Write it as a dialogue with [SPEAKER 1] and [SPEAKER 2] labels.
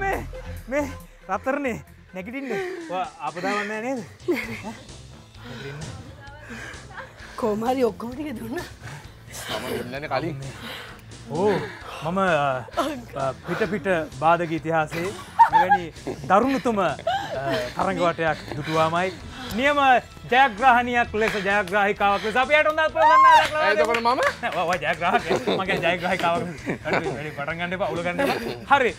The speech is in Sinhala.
[SPEAKER 1] මේ රත්තරනේ නැගටින්න. අපදාවන්න නේද?
[SPEAKER 2] කෝමාරි ඔක්කොමටික දුන්න.
[SPEAKER 3] දෙන්නන කලින්.
[SPEAKER 1] ඕ මම පිට පිට බාධක ඉතිහාසේ මෙවැනි දරුණුතුම තරගවටයක් දුටුවාමයි. නියම ජයග්‍රහණයක් ලෙස ජයග්‍රහිකාවක් ලෙස අපයට හොඳ ප්‍රසන්න
[SPEAKER 3] ඇතකොට මම?
[SPEAKER 1] ජයග්‍රහක මගේ ජයග්‍රහිකාවක්. වැඩි පටන්ගන්න පවුලගන්න හරි.